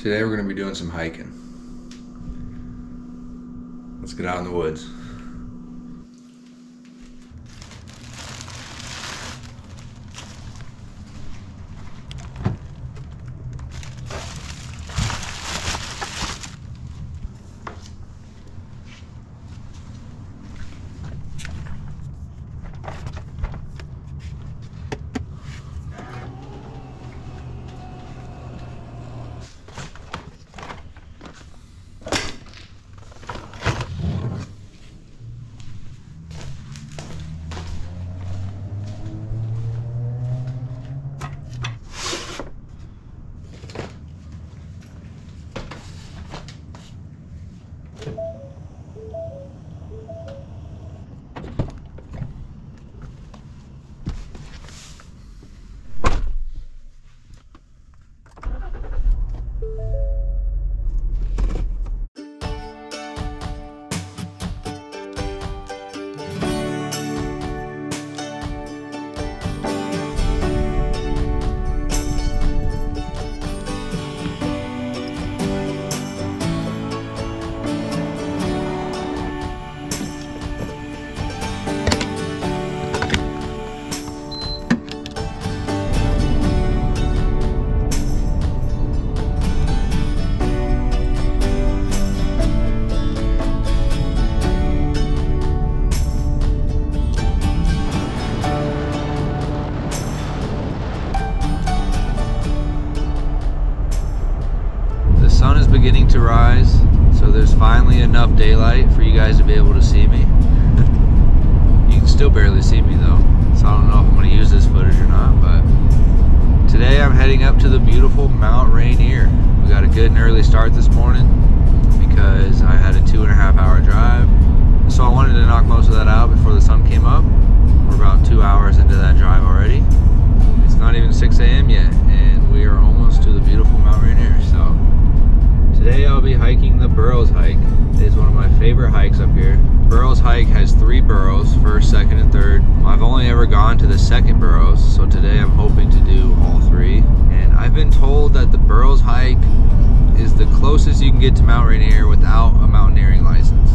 Today we're going to be doing some hiking. Let's get out in the woods. Mount Rainier. We got a good and early start this morning because I had a two and a half hour drive, so I wanted to knock most of that out before the sun came up. We're about two hours into that drive already. It's not even 6 a.m. yet, and we are almost to the beautiful Mount Rainier. So today I'll be hiking the Burroughs hike. It is one of my favorite hikes up here. Burroughs hike has three Burroughs, first, second, and third. I've only ever gone to the second Burroughs, so today I'm hoping to do all three. I've been told that the Burroughs hike is the closest you can get to Mount Rainier without a mountaineering license.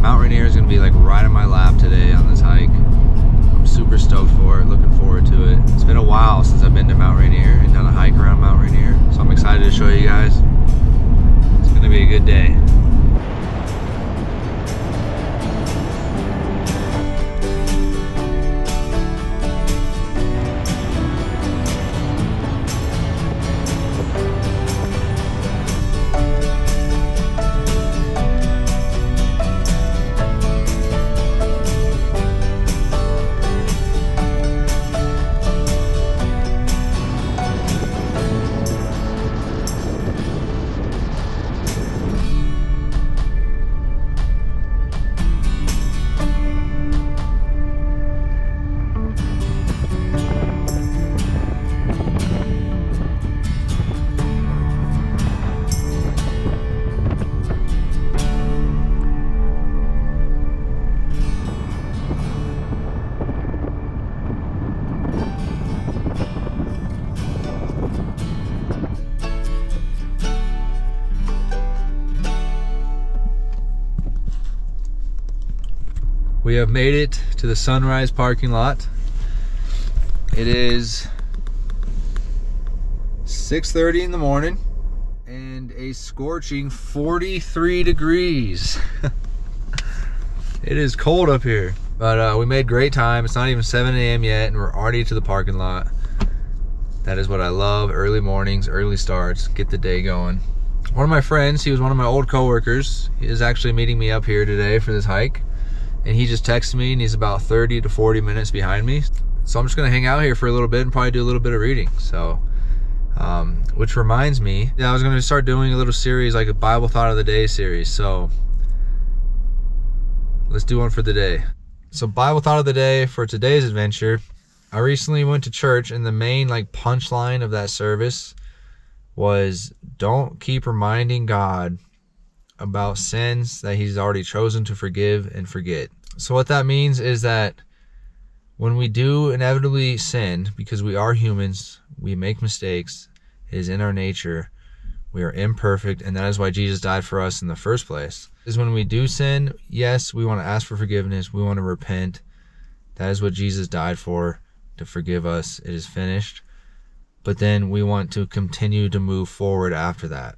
Mount Rainier is going to be like right in my lap today on this hike. I'm super stoked for it, looking forward to it. It's been a while since I've been to Mount Rainier We have made it to the Sunrise parking lot. It is 6:30 in the morning and a scorching 43 degrees. it is cold up here, but uh, we made great time. It's not even 7 a.m. yet, and we're already to the parking lot. That is what I love: early mornings, early starts, get the day going. One of my friends, he was one of my old coworkers, he is actually meeting me up here today for this hike and he just texted me and he's about 30 to 40 minutes behind me. So i'm just gonna hang out here for a little bit and probably do a little bit of reading. So um, which reminds me yeah, i was gonna start doing a little series like a bible thought of the day series. So let's do one for the day. So bible thought of the day for today's adventure. I recently went to church and the main like punchline of that service was don't keep reminding god about sins that he's already chosen to forgive and forget. So, what that means is that when we do inevitably sin, because we are humans, we make mistakes, it is in our nature, We are imperfect, and that is why Jesus died for us in the first place. Is when we do sin, yes, we want to ask for forgiveness. We want to repent. That is what Jesus died for, to forgive us. It is finished. But then we want to continue to move forward after that.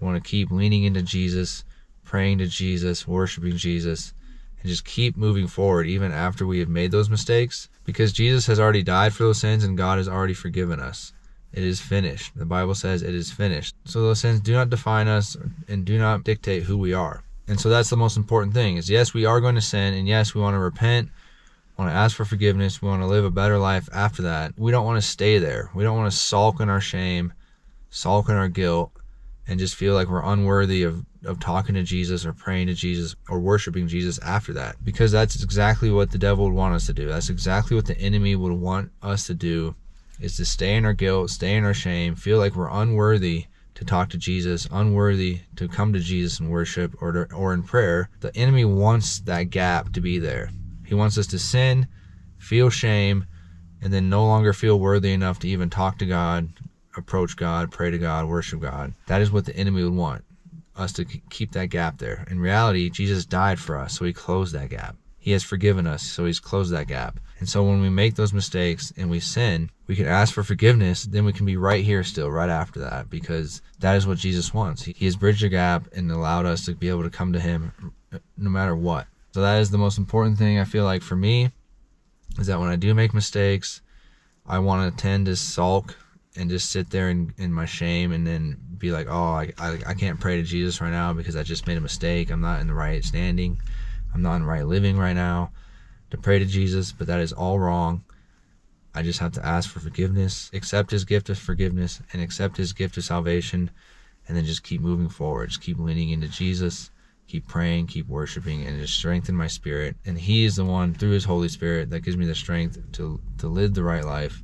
We want to keep leaning into Jesus, praying to Jesus, worshiping Jesus, and just keep moving forward even after we have made those mistakes because Jesus has already died for those sins and God has already forgiven us. It is finished. The Bible says it is finished. So those sins do not define us and do not dictate who we are. And so that's the most important thing is yes, we are going to sin and yes, we want to repent, want to ask for forgiveness, we want to live a better life after that. We don't want to stay there. We don't want to sulk in our shame, sulk in our guilt and just feel like we're unworthy of of talking to Jesus or praying to Jesus or worshiping Jesus after that because that's exactly what the devil would want us to do. That's exactly what the enemy would want us to do is to stay in our guilt, stay in our shame, feel like we're unworthy to talk to Jesus, unworthy to come to Jesus in worship or to, or in prayer. The enemy wants that gap to be there. He wants us to sin, feel shame, and then no longer feel worthy enough to even talk to God, approach God, pray to God, worship God. That is what the enemy would want us to keep that gap there. In reality, Jesus died for us, so he closed that gap. He has forgiven us, so he's closed that gap. And so when we make those mistakes and we sin, we can ask for forgiveness, then we can be right here still, right after that, because that is what Jesus wants. He has bridged the gap and allowed us to be able to come to him no matter what. So that is the most important thing I feel like for me is that when I do make mistakes, I want to tend to sulk and just sit there in, in my shame and then be like, oh, I, I, I can't pray to Jesus right now because I just made a mistake. I'm not in the right standing. I'm not in right living right now to pray to Jesus, but that is all wrong. I just have to ask for forgiveness, accept his gift of forgiveness, and accept his gift of salvation, and then just keep moving forward. Just keep leaning into Jesus, keep praying, keep worshiping, and just strengthen my spirit. And he is the one, through his Holy Spirit, that gives me the strength to, to live the right life,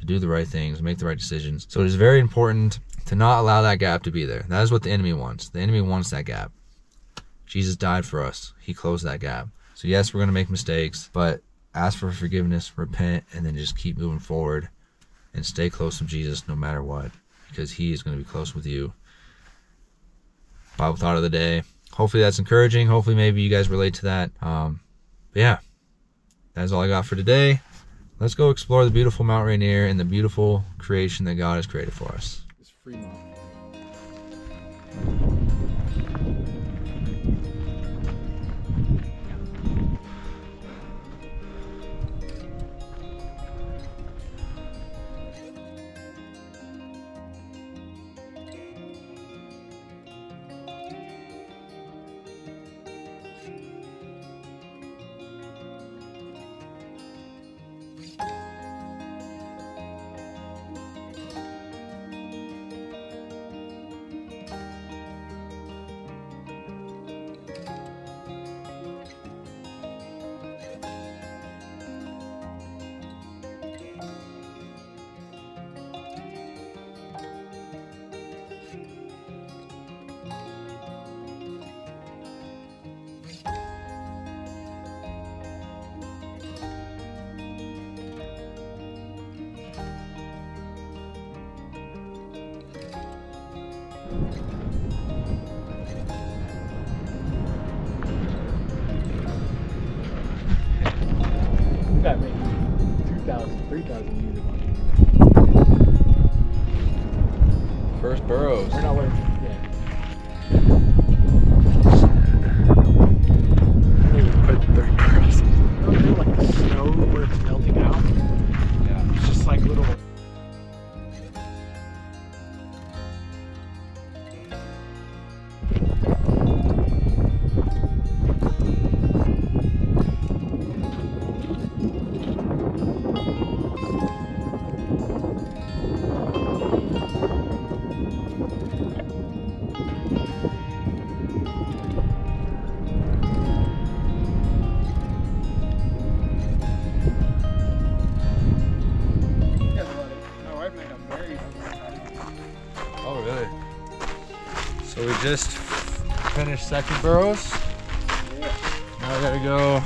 to do the right things, make the right decisions. So it is very important to not allow that gap to be there. That is what the enemy wants. The enemy wants that gap. Jesus died for us. He closed that gap. So yes, we're going to make mistakes, but ask for forgiveness, repent, and then just keep moving forward and stay close to Jesus no matter what because he is going to be close with you. Bible thought of the day. Hopefully that's encouraging. Hopefully maybe you guys relate to that. Um, yeah, that's all I got for today. Let's go explore the beautiful Mount Rainier and the beautiful creation that God has created for us. Fremont. 2,000, 3,000 years First Burroughs. finished second Burroughs. Now we gotta go.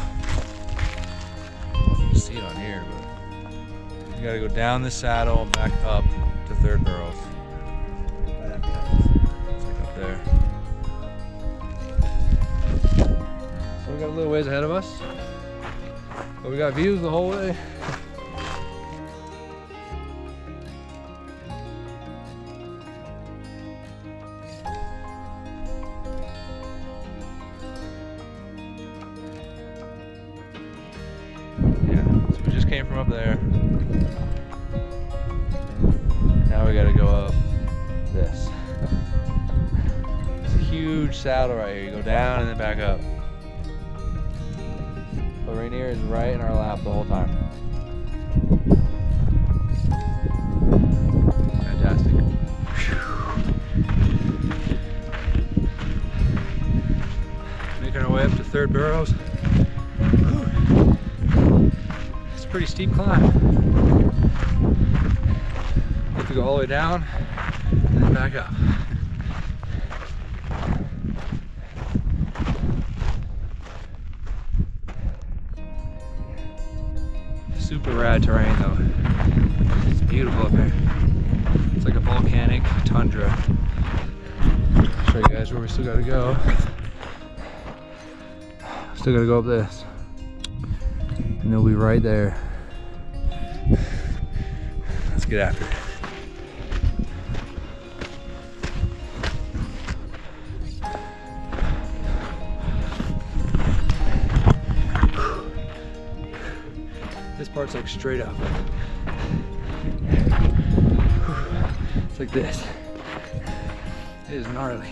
You see it on here, but you gotta go down the saddle and back up to third Burroughs. It's like up there. So we got a little ways ahead of us, but we got views the whole way. saddle right here. You go down and then back up. But Rainier is right in our lap the whole time. Fantastic. Making our way up to Third Burroughs. It's a pretty steep climb. Have to go all the way down and then back up. Super rad terrain though. It's beautiful up here. It's like a volcanic tundra. show you guys where we still gotta go. Still gotta go up this. And they'll be right there. Let's get after it. This part's like straight up. It's like this. It is gnarly.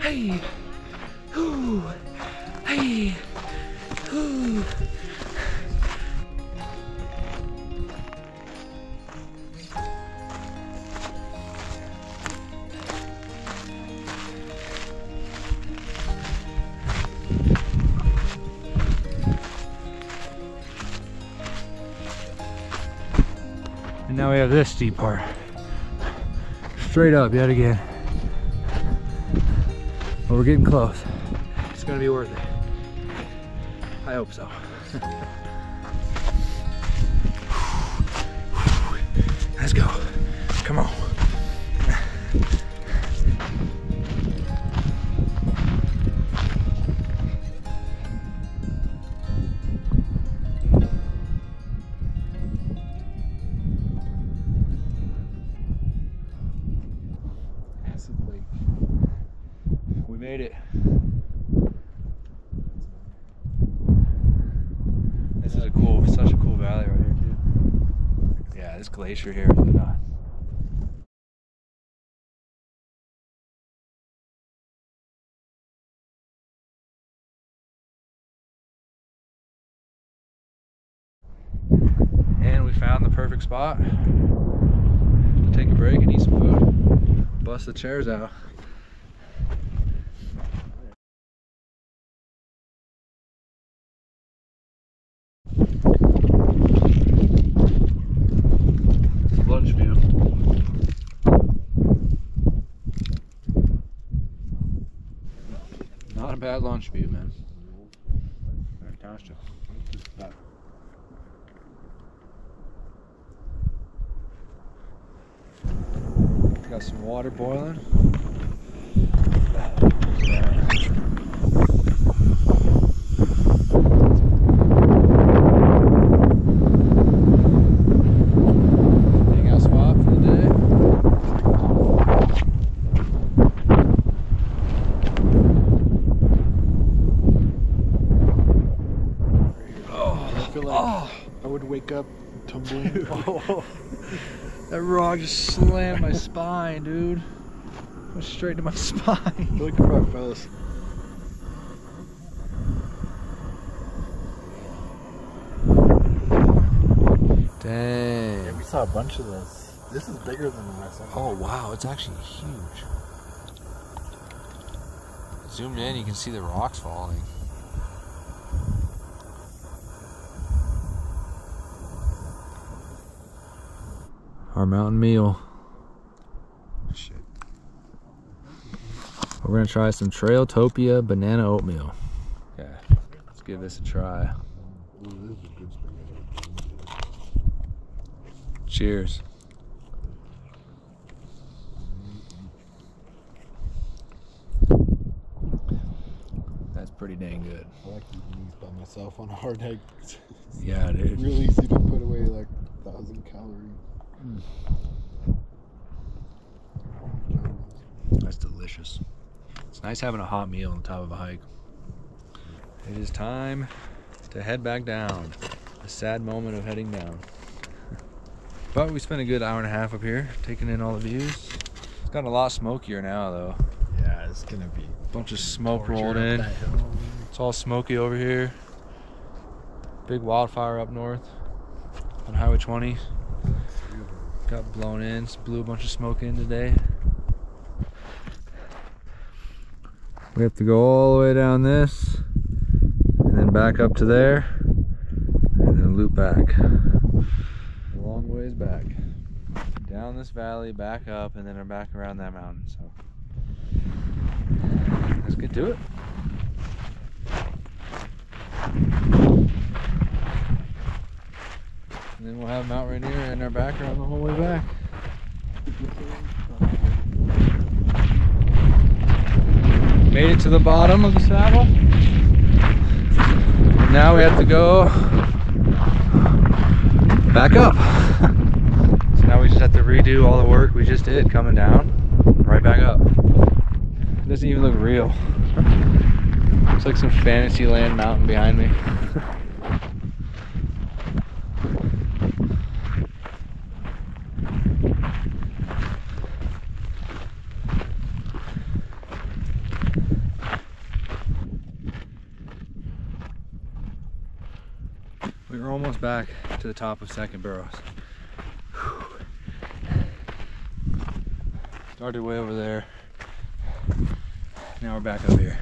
Hey! Ooh! Hey! Ooh! This steep part. Straight up yet again. But we're getting close. It's gonna be worth it. I hope so. Let's go. Come on. Glacier here is nuts. And we found the perfect spot to take a break and eat some food. Bust the chairs out. Not bad lunch view, man. Fantastic. Got some water boiling. Hangout spot for the day. I feel like Oh, I would wake up tumbling. that rock just slammed my spine, dude. Went straight to my spine. feel like the rock fellas. Dang. Yeah, we saw a bunch of this. This is bigger than the last one. Oh wow, it's actually huge. Zoomed in, you can see the rocks falling. Our mountain meal. Shit. We're gonna try some Trailtopia banana oatmeal. Okay, let's give this a try. Cheers. That's pretty dang good. I like eating these by myself on a hard hike. Yeah, dude. real easy to put away like a thousand calories. That's delicious. It's nice having a hot meal on top of a hike. It is time to head back down. A sad moment of heading down. But we spent a good hour and a half up here taking in all the views. It's gotten a lot smokier now though. Yeah, it's gonna be a Bunch of smoke rolled in. It's all smoky over here. Big wildfire up north on Highway 20. Got blown in, blew a bunch of smoke in today. We have to go all the way down this and then back up to there and then loop back. A long ways back. Down this valley, back up, and then we're back around that mountain. So let's get to it. And then we'll have Mount Rainier in our background the whole way back. Made it to the bottom of the saddle. And Now we have to go back up. so now we just have to redo all the work we just did coming down, right back up. It doesn't even look real. It's like some fantasy land mountain behind me. We were almost back to the top of Second Burroughs. Started way over there. Now we're back up here.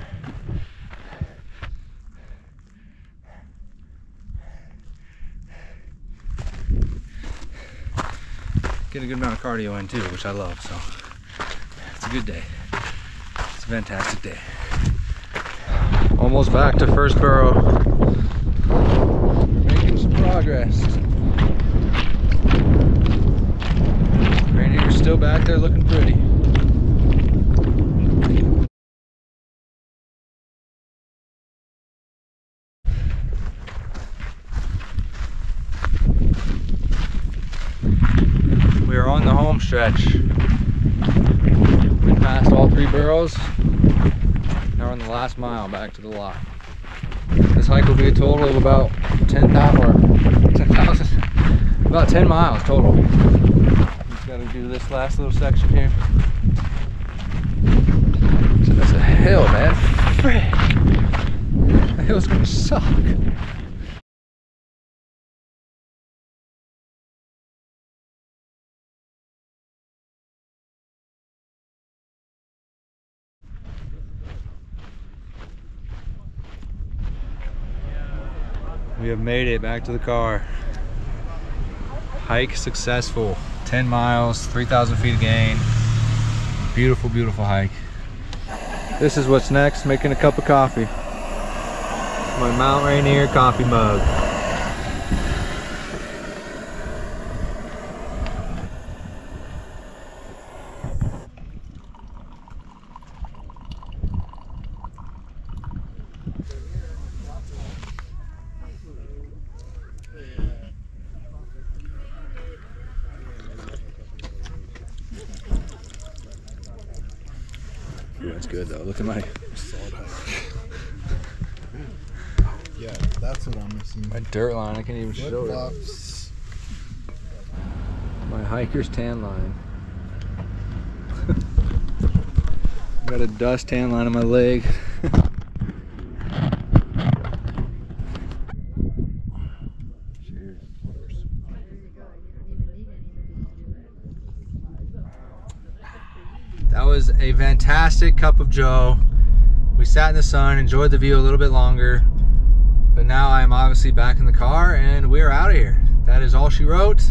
Get a good amount of cardio in too, which I love, so it's a good day. It's a fantastic day. Almost back to first Burrough. Progress. Rainier's still back there looking pretty. We are on the home stretch. We passed all three Burroughs. Now we're on the last mile back to the lot. This hike will be a total of about 10,000 or 10,000, about 10 miles total. Just gotta do this last little section here. So that's a hill, man. Frick. The hill's gonna suck. We have made it back to the car. Hike successful. 10 miles, 3,000 feet of gain. Beautiful, beautiful hike. This is what's next, making a cup of coffee. My Mount Rainier coffee mug. Good though. Look at my yeah, that's what I'm missing. my dirt line. I can't even show it. My hiker's tan line. Got a dust tan line on my leg. Cheers. That was a fantastic cup of Joe. We sat in the sun, enjoyed the view a little bit longer, but now I'm obviously back in the car and we're out of here. That is all she wrote.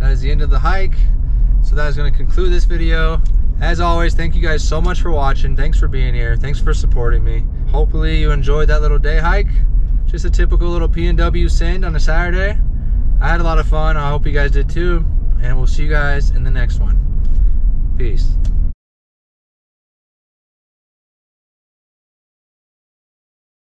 That is the end of the hike. So that is going to conclude this video. As always, thank you guys so much for watching. Thanks for being here. Thanks for supporting me. Hopefully you enjoyed that little day hike. Just a typical little PNW send on a Saturday. I had a lot of fun. I hope you guys did too. And we'll see you guys in the next one. Peace.